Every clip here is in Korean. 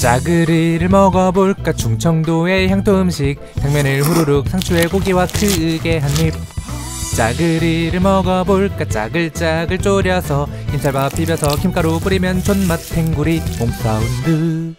짜그리를 먹어볼까? 충청도의 향토 음식. 당면을 후루룩 상추에 고기와 크게 한입. 짜그리를 먹어볼까? 짜글짜글 졸여서 흰쌀밥 비벼서 김가루 뿌리면 존맛 탱구리 몸사운드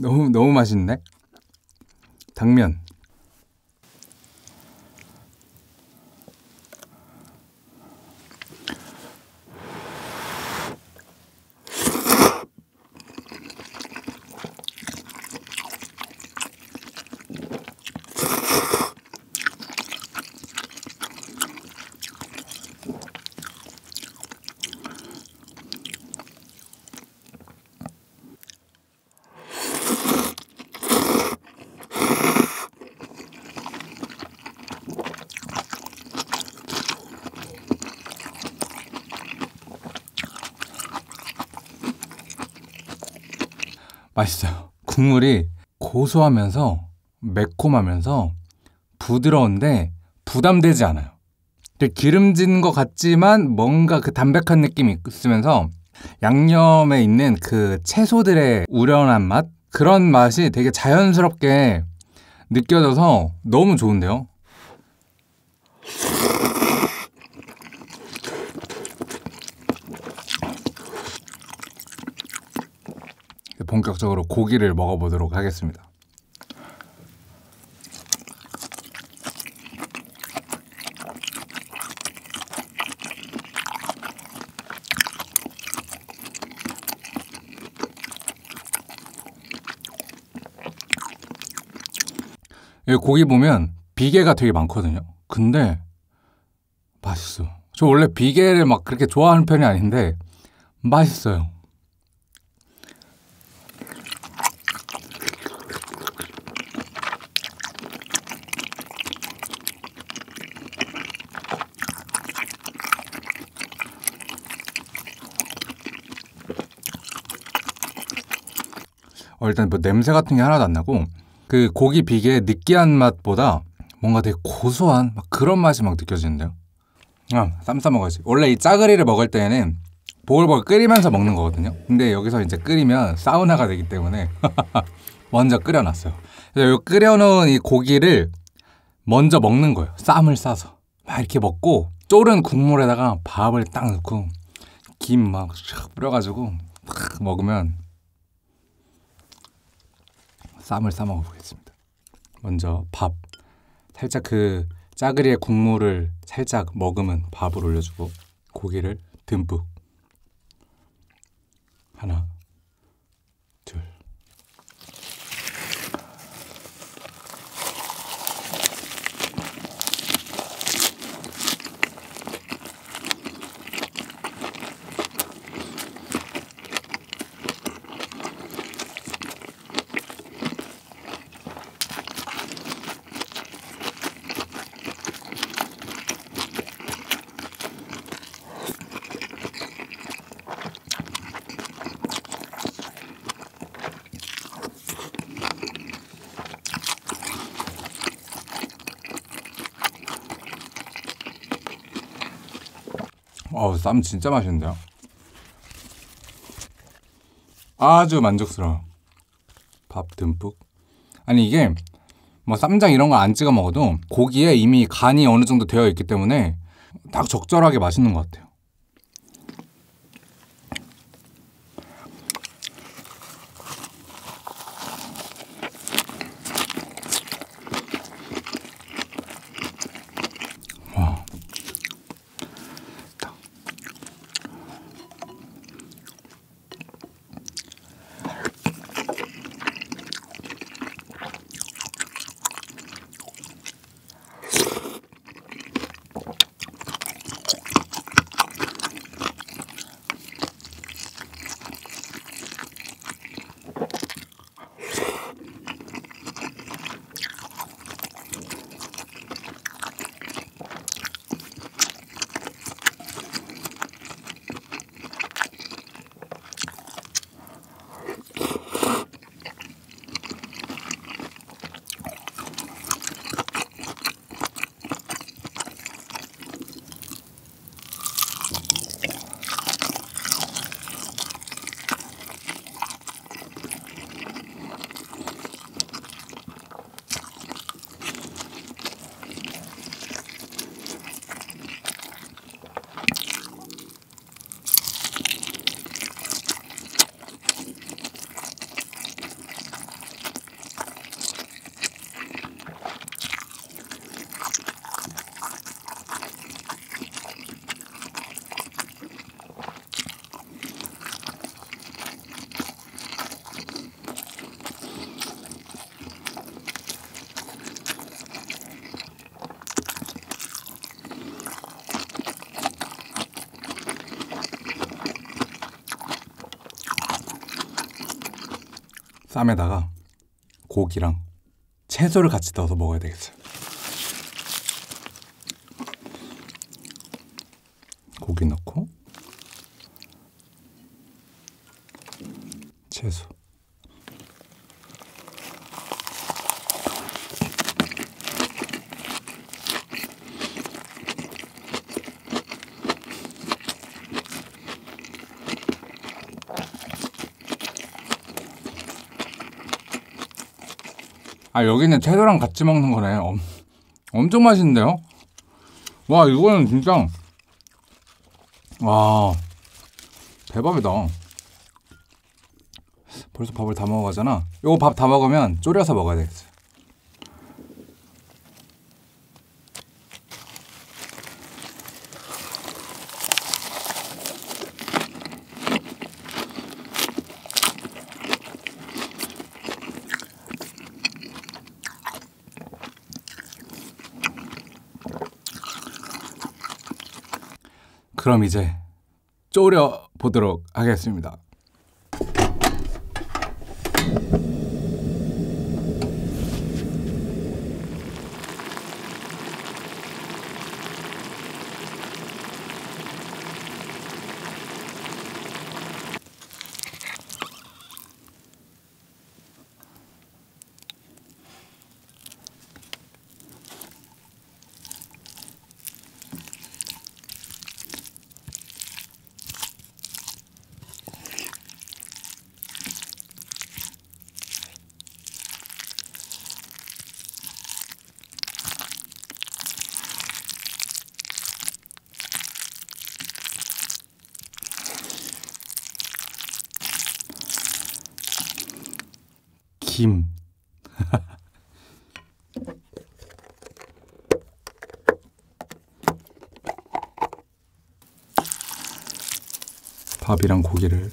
너무 너무 맛있네. 당면. 맛있어요. 국물이 고소하면서 매콤하면서 부드러운데 부담되지 않아요. 기름진 것 같지만 뭔가 그 담백한 느낌이 있으면서 양념에 있는 그 채소들의 우려난 맛? 그런 맛이 되게 자연스럽게 느껴져서 너무 좋은데요? 본격적으로 고기를 먹어보도록 하겠습니다. 고기 보면 비계가 되게 많거든요. 근데 맛있어. 저 원래 비계를 막 그렇게 좋아하는 편이 아닌데 맛있어요. 일단 뭐 냄새 같은 게 하나도 안 나고 그 고기 비계의 느끼한 맛보다 뭔가 되게 고소한 막 그런 맛이 막 느껴지는데요. 아, 쌈 싸 먹어야지. 원래 이 짜그리를 먹을 때는 보글보글 끓이면서 먹는 거거든요. 근데 여기서 이제 끓이면 사우나가 되기 때문에 먼저 끓여놨어요. 그래서 이 끓여놓은 이 고기를 먼저 먹는 거예요. 쌈을 싸서 막 이렇게 먹고 쫄은 국물에다가 밥을 딱 넣고 김 막 뿌려가지고 딱 먹으면 쌈을 싸 먹어보겠습니다. 먼저 밥. 살짝 그 짜그리의 국물을 살짝 머금은 밥을 올려주고 고기를 듬뿍. 하나 어우, 쌈 진짜 맛있는데요? 아주 만족스러워. 밥 듬뿍. 아니, 이게 뭐 쌈장 이런 거 안 찍어 먹어도 고기에 이미 간이 어느 정도 되어 있기 때문에 딱 적절하게 맛있는 것 같아요. 쌈에다가 고기랑 채소를 같이 넣어서 먹어야 되겠어요. 고기 넣고 채소 아 여기는 채소랑 같이 먹는 거네. 엄, 엄청 맛있는데요? 와 이거는 진짜 와 대박이다. 벌써 밥을 다 먹어가잖아. 이거 밥 다 먹으면 졸여서 먹어야 되겠어. 그럼 이제 졸여 보도록 하겠습니다. 김. 밥이랑 고기를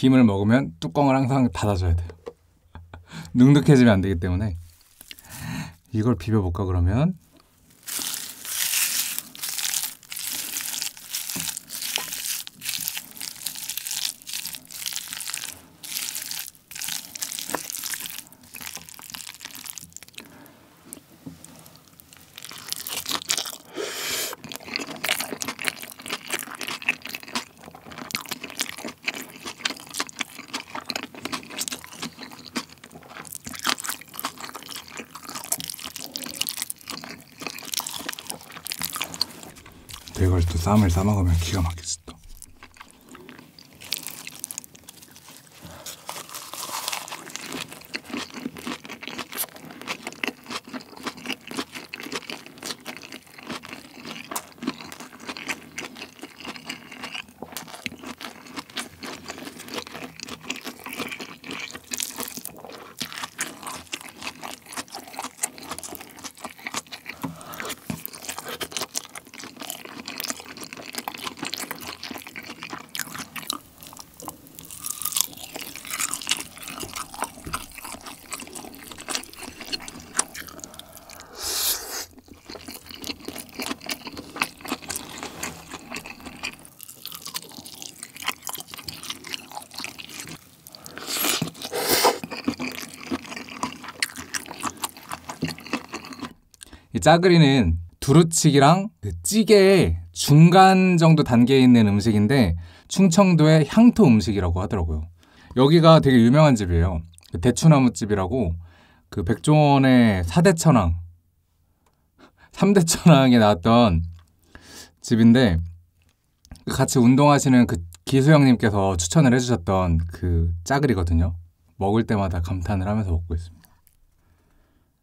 김을 먹으면 뚜껑을 항상 닫아줘야 돼요. 눅눅해지면 안 되기 때문에 이걸 비벼볼까 그러면 이걸 또 쌈을 싸 먹으면 기가 막히지 또. 이 짜그리는 두루치기랑 그 찌개의 중간 정도 단계에 있는 음식인데 충청도의 향토 음식이라고 하더라고요. 여기가 되게 유명한 집이에요. 그 대추나무 집이라고 그 백종원의 사대 천왕, 삼대 천왕에 나왔던 집인데 같이 운동하시는 그 기수 형님께서 추천을 해주셨던 그 짜글이거든요. 먹을 때마다 감탄을 하면서 먹고 있습니다.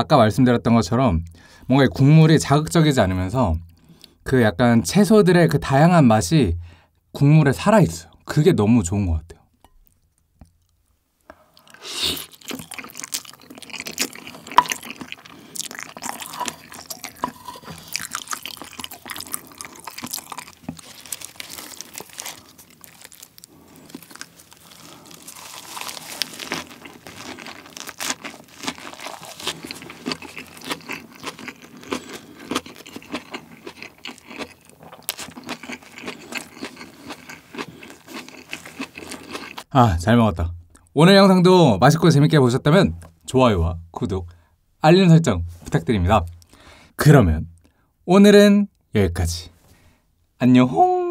아까 말씀드렸던 것처럼 뭔가 이 국물이 자극적이지 않으면서 그 약간 채소들의 그 다양한 맛이 국물에 살아있어요. 그게 너무 좋은 것 같아요. 아, 잘 먹었다. 오늘 영상도 맛있고 재밌게 보셨다면 좋아요와 구독, 알림 설정 부탁드립니다. 그러면 오늘은 여기까지. 안녕.